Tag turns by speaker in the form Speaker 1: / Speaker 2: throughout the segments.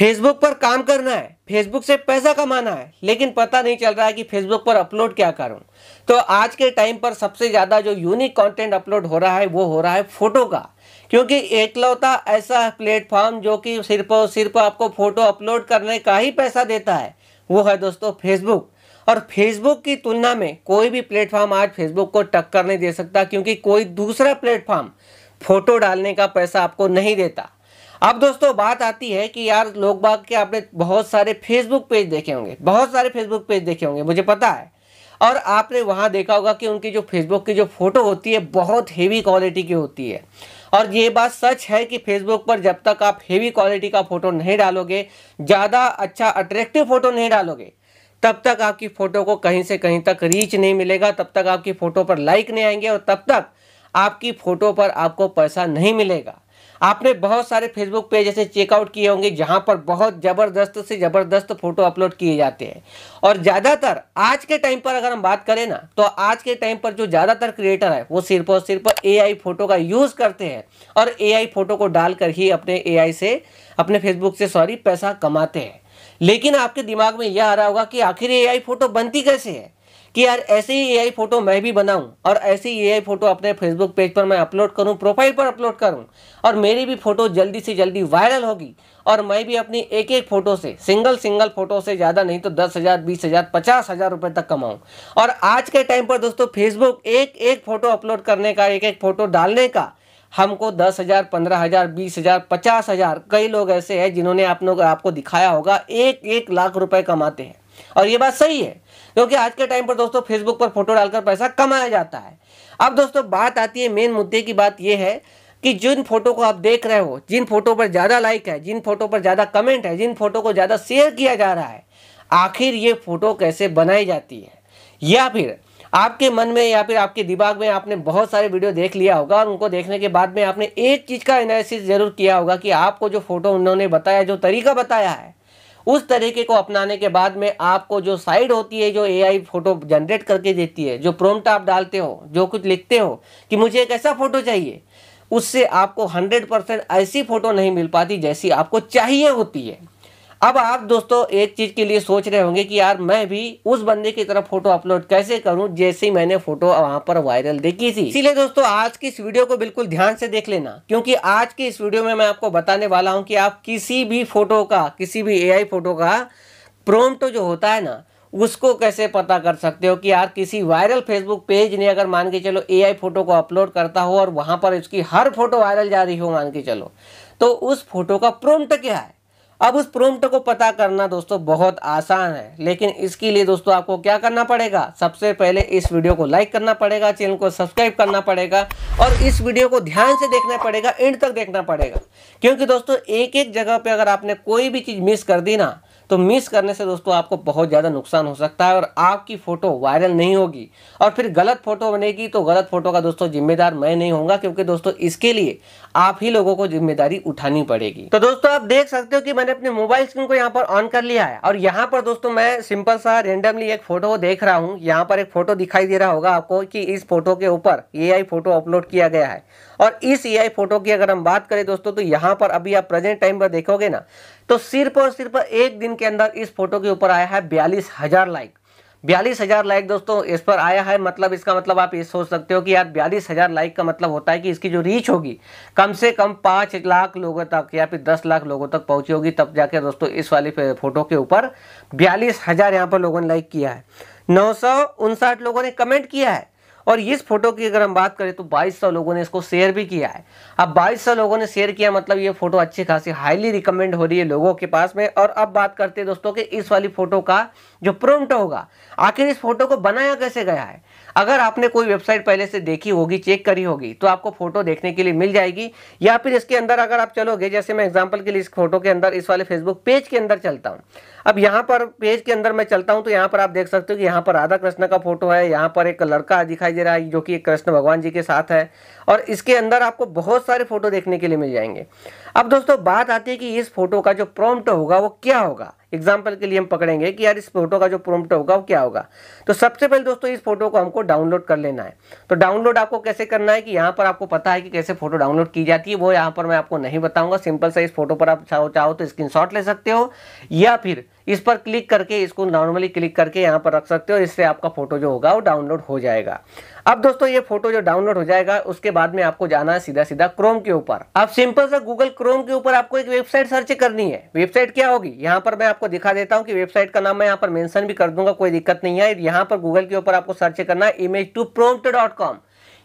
Speaker 1: Facebook पर काम करना है फेसबुक से पैसा कमाना है, लेकिन पता नहीं चल रहा है कि फेसबुक पर अपलोड क्या करूँ। तो आज के टाइम पर सबसे ज़्यादा जो यूनिक कंटेंट अपलोड हो रहा है, वो हो रहा है फ़ोटो का। क्योंकि एकलौता ऐसा प्लेटफॉर्म जो कि सिर्फ़ और सिर्फ़ आपको फ़ोटो अपलोड करने का ही पैसा देता है, वो है दोस्तों फेसबुक और फेसबुक की तुलना में कोई भी प्लेटफॉर्म आज फेसबुक को टक्कर नहीं दे सकता, क्योंकि कोई दूसरा प्लेटफॉर्म फ़ोटो डालने का पैसा आपको नहीं देता। अब दोस्तों, बात आती है कि यार लोग बाग के आपने बहुत सारे फेसबुक पेज देखे होंगे, बहुत सारे फेसबुक पेज देखे होंगे, मुझे पता है। और आपने वहाँ देखा होगा कि उनकी जो फेसबुक की जो फ़ोटो होती है, बहुत हेवी क्वालिटी की होती है। और ये बात सच है कि फेसबुक पर जब तक आप हेवी क्वालिटी का फ़ोटो नहीं डालोगे, ज़्यादा अच्छा अट्रैक्टिव फ़ोटो नहीं डालोगे, तब तक आपकी फ़ोटो को कहीं से कहीं तक रीच नहीं मिलेगा, तब तक आपकी फ़ोटो पर लाइक नहीं आएँगे और तब तक आपकी फ़ोटो पर आपको पैसा नहीं मिलेगा। आपने बहुत सारे फेसबुक पेज ऐसे चेकआउट किए होंगे जहाँ पर बहुत ज़बरदस्त से ज़बरदस्त फ़ोटो अपलोड किए जाते हैं। और ज़्यादातर आज के टाइम पर अगर हम बात करें ना तो आज के टाइम पर जो ज़्यादातर क्रिएटर है, वो सिर्फ़ और सिर्फ़ एआई फ़ोटो का यूज़ करते हैं और एआई फ़ोटो को डालकर ही अपने एआई से, अपने फेसबुक से सॉरी पैसा कमाते हैं। लेकिन आपके दिमाग में यह आ रहा होगा कि आखिर ए आई फ़ोटो बनती कैसे है? कि यार, ऐसे ही एआई फ़ोटो मैं भी बनाऊँ और ऐसे ही एआई फ़ोटो अपने फेसबुक पेज पर मैं अपलोड करूँ प्रोफ़ाइल पर अपलोड करूँ और मेरी भी फ़ोटो जल्दी से जल्दी वायरल होगी और मैं भी अपनी एक एक फ़ोटो से सिंगल सिंगल फ़ोटो से ज़्यादा नहीं तो दस हज़ार, बीस हज़ार, पचास हज़ार रुपये तक कमाऊं। और आज के टाइम पर दोस्तों फेसबुक एक एक फ़ोटो अपलोड करने का एक एक फ़ोटो डालने का हमको दस हज़ार, पंद्रह हज़ार, बीस हज़ार, पचास हज़ार कई लोग ऐसे हैं जिन्होंने आप लोग, आपको दिखाया होगा एक एक लाख रुपए कमाते हैं। और ये बात सही है, क्योंकि आज के टाइम पर दोस्तों फेसबुक पर फ़ोटो डालकर पैसा कमाया जाता है। अब दोस्तों बात आती है, मेन मुद्दे की बात यह है कि जिन फ़ोटो को आप देख रहे हो, जिन फ़ोटो पर ज़्यादा लाइक है, जिन फ़ोटो पर ज़्यादा कमेंट है, जिन फ़ोटो को ज़्यादा शेयर किया जा रहा है, आखिर ये फ़ोटो कैसे बनाई जाती है? या फिर आपके मन में या फिर आपके दिमाग में आपने बहुत सारे वीडियो देख लिया होगा और उनको देखने के बाद में आपने एक चीज़ का एनालिसिस ज़रूर किया होगा कि आपको जो फ़ोटो उन्होंने बताया, जो तरीका बताया है, उस तरीके को अपनाने के बाद में आपको जो साइड होती है, जो एआई फ़ोटो जनरेट करके देती है, जो प्रोम्प्ट आप डालते हो, जो कुछ लिखते हो कि मुझे एक ऐसा फ़ोटो चाहिए, उससे आपको 100 परसेंट ऐसी फ़ोटो नहीं मिल पाती जैसी आपको चाहिए होती है। अब आप दोस्तों एक चीज़ के लिए सोच रहे होंगे कि यार मैं भी उस बंदे की तरफ़ फ़ोटो अपलोड कैसे करूँ, जैसे मैंने फ़ोटो वहाँ पर वायरल देखी थी। इसीलिए दोस्तों आज की इस वीडियो को बिल्कुल ध्यान से देख लेना, क्योंकि आज की इस वीडियो में मैं आपको बताने वाला हूँ कि आप किसी भी फ़ोटो का, किसी भी एआई फ़ोटो का प्रोम्प्ट जो होता है ना, उसको कैसे पता कर सकते हो कि यार किसी वायरल फेसबुक पेज ने अगर मान के चलो एआई फ़ोटो को अपलोड करता हो और वहाँ पर उसकी हर फ़ोटो वायरल जा रही हो मान के चलो तो उस फ़ोटो का प्रोम्प्ट क्या है? अब उस प्रोम्प्ट को पता करना दोस्तों बहुत आसान है, लेकिन इसके लिए दोस्तों आपको क्या करना पड़ेगा? सबसे पहले इस वीडियो को लाइक करना पड़ेगा चैनल को सब्सक्राइब करना पड़ेगा, और इस वीडियो को ध्यान से देखना पड़ेगा एंड तक देखना पड़ेगा। क्योंकि दोस्तों एक एक जगह पे अगर आपने कोई भी चीज़ मिस कर दी ना तो मिस करने से दोस्तों आपको बहुत ज़्यादा नुकसान हो सकता है और आपकी फ़ोटो वायरल नहीं होगी। और फिर गलत फ़ोटो बनेगी तो गलत फ़ोटो का दोस्तों जिम्मेदार मैं नहीं होऊँगा क्योंकि दोस्तों इसके लिए आप ही लोगों को ज़िम्मेदारी उठानी पड़ेगी। तो दोस्तों आप देख सकते हो कि मैंने अपने मोबाइल स्क्रीन को यहाँ पर ऑन कर लिया है और यहाँ पर दोस्तों मैं सिंपल सा रेंडमली एक फ़ोटो देख रहा हूँ। यहाँ पर एक फ़ोटो दिखाई दे रहा होगा आपको कि इस फ़ोटो के ऊपर ए फ़ोटो अपलोड किया गया है। और इस एआई फ़ोटो की अगर हम बात करें दोस्तों तो यहाँ पर अभी आप प्रेजेंट टाइम पर देखोगे ना तो सिर्फ़ और सिर्फ़ एक दिन के अंदर इस फ़ोटो के ऊपर आया है बयालीस हज़ार लाइक। बयालीस हज़ार लाइक दोस्तों, इस पर आया है मतलब इसका मतलब आप ये सोच सकते हो कि यार बयालीस हज़ार लाइक का मतलब होता है कि इसकी जो रीच होगी, कम से कम पाँच लाख लोगों तक या फिर दस लाख लोगों तक पहुँची होगी, तब जाके दोस्तों इस वाली फ़ोटो के ऊपर बयालीस हज़ार यहाँ पर लोगों ने लाइक किया है। नौ सौ उनसठ लोगों ने कमेंट किया है। और इस फ़ोटो की अगर हम बात करें तो 2200 लोगों ने इसको शेयर भी किया है। अब 2200 लोगों ने शेयर किया मतलब ये फ़ोटो अच्छी खासी हाईली रिकमेंड हो रही है लोगों के पास में। और अब बात करते हैं दोस्तों कि इस वाली फ़ोटो का जो प्रोम्प्ट होगा, आखिर इस फ़ोटो को बनाया कैसे गया है? अगर आपने कोई वेबसाइट पहले से देखी होगी चेक करी होगी तो आपको फ़ोटो देखने के लिए मिल जाएगी, या फिर इसके अंदर अगर आप चलोगे, जैसे मैं एग्ज़ाम्पल के लिए इस फ़ोटो के अंदर, इस वाले फेसबुक पेज के अंदर चलता हूँ। अब यहाँ पर पेज के अंदर मैं चलता हूँ तो यहाँ पर आप देख सकते हो कि यहाँ पर राधा कृष्ण का फ़ोटो है, यहाँ पर एक लड़का दिखाई दे रहा है, जो कि कृष्ण भगवान जी के साथ है, और इसके अंदर आपको बहुत सारे फ़ोटो देखने के लिए मिल जाएँगे। अब दोस्तों, बात आती है कि इस फ़ोटो का जो प्रॉम्प्ट होगा, वो क्या होगा? एग्ज़ाम्पल के लिए हम पकड़ेंगे कि यार इस फ़ोटो का जो प्रोम्प्ट होगा वो क्या होगा। तो सबसे पहले दोस्तों इस फ़ोटो को हमको डाउनलोड कर लेना है। तो डाउनलोड आपको कैसे करना है कि यहाँ पर आपको पता है कि कैसे फ़ोटो डाउनलोड की जाती है, वो यहाँ पर मैं आपको नहीं बताऊँगा। सिंपल सा इस फ़ोटो पर आप चाहो चाहो तो स्क्रीन ले सकते हो, या फिर इस पर क्लिक करके, इसको नॉर्मली क्लिक करके यहाँ पर रख सकते हो, इससे आपका फ़ोटो जो होगा वो डाउनलोड हो जाएगा। अब दोस्तों, ये फ़ोटो जो डाउनलोड हो जाएगा, उसके बाद में आपको जाना है सीधा सीधा क्रोम के ऊपर। अब सिंपल सा गूगल क्रोम के ऊपर आपको एक वेबसाइट सर्च करनी है। वेबसाइट क्या होगी? यहाँ पर मैं आपको दिखा देता हूँ कि वेबसाइट का नाम मैं यहाँ पर मेंशन भी कर दूँगा, कोई दिक्कत नहीं है। यहाँ पर गूगल के ऊपर आपको सर्च करना है image to prompt dot com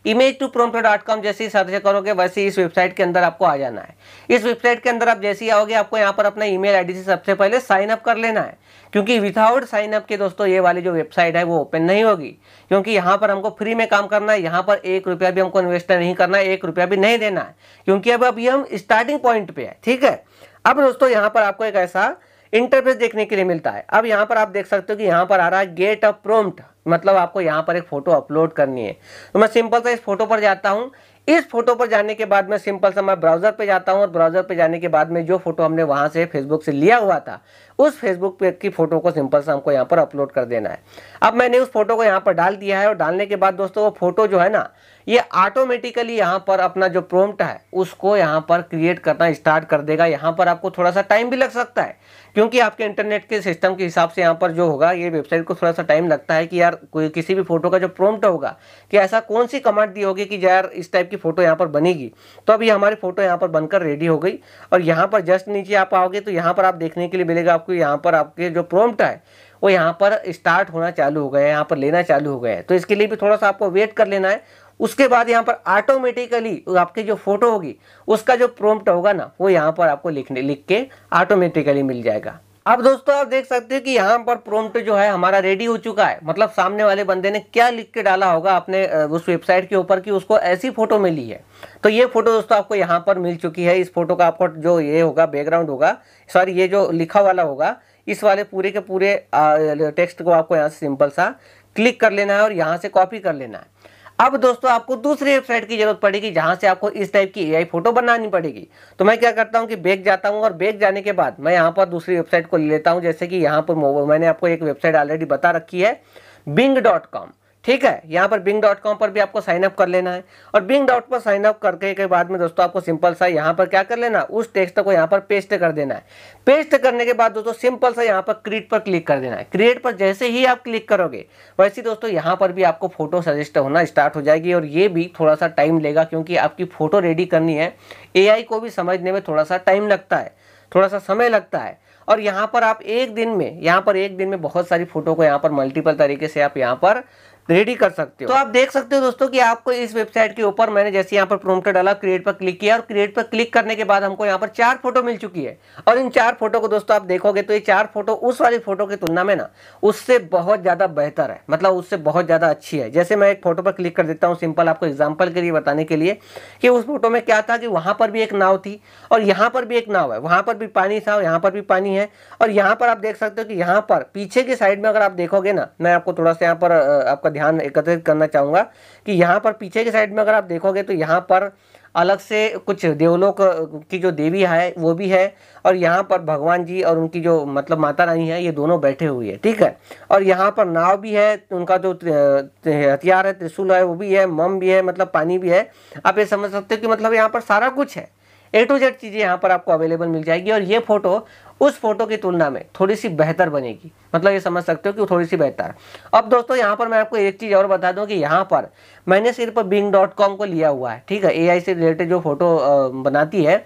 Speaker 1: image to prompt dot com जैसे ही सर्च करोगे, वैसे इस वेबसाइट के अंदर आपको आ जाना है। इस वेबसाइट के अंदर आप जैसे ही आओगे, आपको यहाँ पर अपना ईमेल आईडी से सबसे पहले साइन अप कर लेना है। क्योंकि विदाउट साइन अप के दोस्तों, ये वाली जो वेबसाइट है, वो ओपन नहीं होगी। क्योंकि यहाँ पर हमको फ्री में काम करना है, यहाँ पर एक रुपया भी हमको इन्वेस्ट नहीं करना है, एक रुपया भी नहीं देना है। क्योंकि अब अभी हम स्टार्टिंग पॉइंट पे है, ठीक है? अब दोस्तों, यहाँ पर आपको एक ऐसा इंटरफेस देखने के लिए मिलता है। अब यहाँ पर आप देख सकते हो कि यहाँ पर आ रहा है गेट अ प्रोम्प्ट मतलब आपको यहाँ पर एक फ़ोटो अपलोड करनी है। तो मैं सिंपल सा इस फ़ोटो पर जाता हूँ। इस फ़ोटो पर जाने के बाद मैं सिंपल सा मैं ब्राउज़र पे जाता हूँ और ब्राउज़र पे जाने के बाद में जो फ़ोटो हमने वहाँ से फेसबुक से लिया हुआ था, उस फेसबुक पे की फ़ोटो को सिंपल सा हमको यहाँ पर अपलोड कर देना है। अब मैंने उस फ़ोटो को यहाँ पर डाल दिया है और डालने के बाद दोस्तों वो फ़ोटो जो है ना ये ऑटोमेटिकली यहाँ पर अपना जो प्रोम्प्ट है उसको यहाँ पर क्रिएट करना स्टार्ट कर देगा यहाँ पर आपको थोड़ा सा टाइम भी लग सकता है क्योंकि आपके इंटरनेट के सिस्टम के हिसाब से यहाँ पर जो होगा ये वेबसाइट को थोड़ा सा टाइम लगता है कि यार कोई किसी भी फ़ोटो का जो प्रोम्प्ट होगा कि ऐसा कौन सी कमांड दी होगी कि यार इस टाइप की फ़ोटो यहाँ पर बनेगी तो अभी हमारी फ़ोटो यहाँ पर बनकर रेडी हो गई और यहाँ पर जस्ट नीचे आप आओगे तो यहाँ पर आप देखने के लिए मिलेगा आपको यहाँ पर आपके जो प्रोम्प्ट है वो यहाँ पर स्टार्ट होना चालू हो गया है यहाँ पर लेना चालू हो गया है तो इसके लिए भी थोड़ा सा आपको वेट कर लेना है उसके बाद यहाँ पर ऑटोमेटिकली आपकी जो फ़ोटो होगी, उसका जो प्रोम्प्ट होगा ना, वो यहाँ पर आपको लिखने, लिख के ऑटोमेटिकली मिल जाएगा। अब दोस्तों, आप देख सकते हो कि यहाँ पर प्रोम्प्ट जो है हमारा रेडी हो चुका है। मतलब सामने वाले बंदे ने क्या लिख के डाला होगा अपने उस वेबसाइट के ऊपर कि उसको ऐसी फ़ोटो मिली है। तो ये फ़ोटो दोस्तों आपको यहाँ पर मिल चुकी है। इस फ़ोटो का आपको जो ये होगा बैकग्राउंड होगा सॉरी ये जो लिखा वाला होगा, इस वाले पूरे के पूरे टेक्स्ट को आपको यहाँ से सिंपल सा क्लिक कर लेना है और यहाँ से कॉपी कर लेना है। अब दोस्तों आपको दूसरी वेबसाइट की ज़रूरत पड़ेगी, जहाँ से आपको इस टाइप की एआई फ़ोटो बनानी पड़ेगी। तो मैं क्या करता हूँ कि बैग जाता हूँ और बैग जाने के बाद मैं यहाँ पर दूसरी वेबसाइट को ले लेता हूँ, जैसे कि यहाँ पर मैंने आपको एक वेबसाइट ऑलरेडी बता रखी है बिंग डॉट कॉम ठीक है, यहाँ पर बिंग डॉट कॉम पर भी आपको साइन अप कर लेना है। और बिंग डॉट पर साइन अप करके के बाद में दोस्तों आपको सिंपल सा यहाँ पर क्या कर लेना, उस टेक्स्ट को यहाँ पर पेस्ट कर देना है। पेस्ट करने के बाद दोस्तों सिंपल सा यहाँ पर क्रिएट पर क्लिक कर देना है। क्रिएट पर जैसे ही आप क्लिक करोगे, वैसे दोस्तों यहाँ पर भी आपको फ़ोटो सजेस्ट होना स्टार्ट हो जाएगी और ये भी थोड़ा सा टाइम लेगा क्योंकि आपकी फ़ोटो रेडी करनी है। एआई को भी समझने में थोड़ा सा टाइम लगता है, थोड़ा सा समय लगता है। और यहाँ पर आप एक दिन में, यहाँ पर एक दिन में बहुत सारी फ़ोटो को यहाँ पर मल्टीपल तरीके से आप यहाँ पर रेडी कर सकते हो। तो आप देख सकते हो दोस्तों कि आपको इस वेबसाइट के ऊपर मैंने जैसे यहाँ पर प्रोम्प्ट डाला क्रिएट पर क्लिक किया और क्रिएट पर क्लिक करने के बाद हमको यहाँ पर चार फ़ोटो मिल चुकी है। और इन चार फ़ोटो को दोस्तों आप देखोगे तो ये चार फ़ोटो उस वाली फ़ोटो की तुलना में ना, उससे बहुत ज़्यादा बेहतर है। मतलब उससे बहुत ज़्यादा अच्छी है। जैसे मैं एक फ़ोटो पर क्लिक कर देता हूँ सिंपल आपको एग्ज़ाम्पल के लिए बताने के लिए कि उस फ़ोटो में क्या था कि वहाँ पर भी एक नाव थी और यहाँ पर भी एक नाव है। वहाँ पर भी पानी था यहाँ पर भी पानी है। और यहाँ पर आप देख सकते हो कि यहाँ पर पीछे की साइड में अगर आप देखोगे ना, मैं आपको थोड़ा सा यहाँ पर आपका ध्यान एकत्रित करना चाहूँगा कि यहाँ पर पीछे के साइड में अगर आप देखोगे तो यहाँ पर अलग से कुछ देवलोक की जो देवी है, वो भी है और यहाँ पर भगवान जी और उनकी जो मतलब माता रानी है, ये दोनों बैठे हुए हैं, ठीक है? और यहाँ पर नाव भी है, उनका जो हथियार है, त्रिशूल है, वो भी है, मम भी है मतलब पानी भी है। आप ये समझ सकते हो कि मतलब यहाँ पर सारा कुछ है। ए टू जेड चीज़ें यहाँ पर आपको अवेलेबल मिल जाएगी और ये फ़ोटो उस फ़ोटो की तुलना में थोड़ी सी बेहतर बनेगी। मतलब ये समझ सकते हो कि थोड़ी सी बेहतर अब दोस्तों, यहाँ पर मैं आपको एक चीज़ और बता दूँ कि यहाँ पर मैंने सिर्फ़ बिंग डॉट कॉम को लिया हुआ है। ठीक है एआई से रिलेटेड जो फ़ोटो बनाती है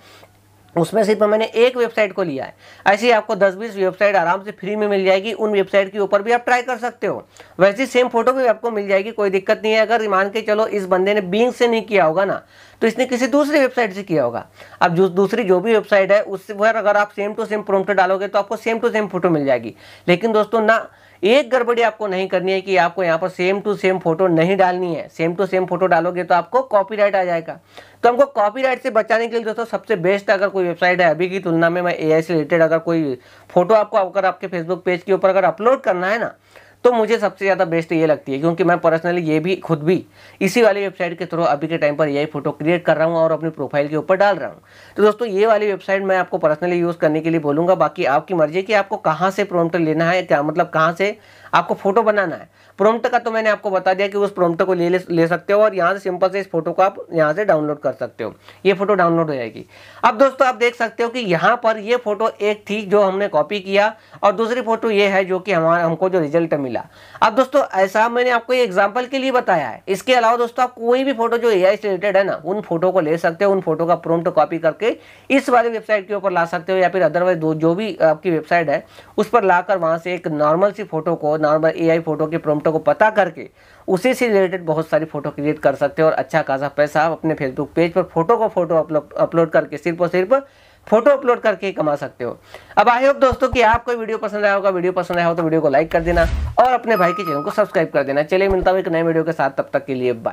Speaker 1: उसमें सिर्फ़ मैंने एक वेबसाइट को लिया है। ऐसे ही आपको 10-20 वेबसाइट आराम से फ्री में मिल जाएगी, उन वेबसाइट के ऊपर भी आप ट्राई कर सकते हो। वैसे सेम फ़ोटो भी आपको मिल जाएगी, कोई दिक्कत नहीं है। अगर मान के चलो इस बंदे ने बींग से नहीं किया होगा ना तो इसने किसी दूसरी वेबसाइट से किया होगा। अब जो दूसरी जो भी वेबसाइट है, उससे अगर आप सेम टू सेम प्रोम्प्ट डालोगे तो आपको सेम टू सेम फ़ोटो मिल जाएगी। लेकिन दोस्तों ना एक गड़बड़ी आपको नहीं करनी है कि आपको यहाँ पर सेम टू सेम फ़ोटो नहीं डालनी है। सेम टू सेम फ़ोटो डालोगे तो आपको कॉपीराइट आ जाएगा। तो हमको कॉपीराइट से बचाने के लिए दोस्तों, सबसे बेस्ट अगर कोई वेबसाइट है अभी की तुलना में मैं एआई से रिलेटेड अगर कोई फ़ोटो आपको अगर आपके फेसबुक पेज के ऊपर अगर अपलोड करना है ना तो मुझे सबसे ज़्यादा बेस्ट ये लगती है, क्योंकि मैं पर्सनली ये भी, खुद भी इसी वाली वेबसाइट के थ्रू अभी के टाइम पर यही फ़ोटो क्रिएट कर रहा हूँ और अपनी प्रोफ़ाइल के ऊपर डाल रहा हूँ। तो दोस्तों, ये वाली वेबसाइट मैं आपको पर्सनली यूज़ करने के लिए बोलूँगा। बाकी आपकी मर्ज़ी कि आपको कहाँ से प्रोम्प्ट लेना है, क्या मतलब कहाँ से आपको फ़ोटो बनाना है। प्रोम्प्ट का तो मैंने आपको बता दिया कि उस प्रोम्प्ट को ले ले सकते हो और यहाँ से सिंपल से इस फ़ोटो को आप यहाँ से डाउनलोड कर सकते हो। ये फ़ोटो डाउनलोड हो जाएगी। अब दोस्तों, आप देख सकते हो कि यहाँ पर ये फ़ोटो एक थी जो हमने कॉपी किया और दूसरी फ़ोटो ये है जो कि हमारा, हमको जो रिज़ल्ट मिला। अब दोस्तों, ऐसा मैंने आपको ये एग्ज़ाम्पल के लिए बताया है। इसके अलावा दोस्तों, आप कोई भी फ़ोटो जो ए से रिलेटेड है ना, उन फ़ोटो को ले सकते हो, उन फ़ोटो का प्रोम्प्ट कॉपी करके इस वाली वेबसाइट के ऊपर ला सकते हो या फिर अदरवाइज़ जो भी आपकी वेबसाइट है, उस पर लाकर वहाँ से एक नॉर्मल सी फ़ोटो को नॉर्मल ए फ़ोटो के प्रोम्प्टो को पता करके उसी से रिलेटेड बहुत सारी फ़ोटो क्रिएट कर सकते हो और अच्छा खासा पैसा आप अपने फेसबुक पेज पर फ़ोटो को फ़ोटो अपलोड करके सिर्फ़ और सिर्फ़ फ़ोटो अपलोड करके ही कमा सकते हो। अब आई होप दोस्तों कि आपको वीडियो पसंद आया होगा। वीडियो पसंद आया हो तो वीडियो को लाइक कर देना और अपने भाई के चैनल को सब्सक्राइब कर देना। चलिए मिलता हूँ एक नए वीडियो के साथ। तब तक के लिए बाय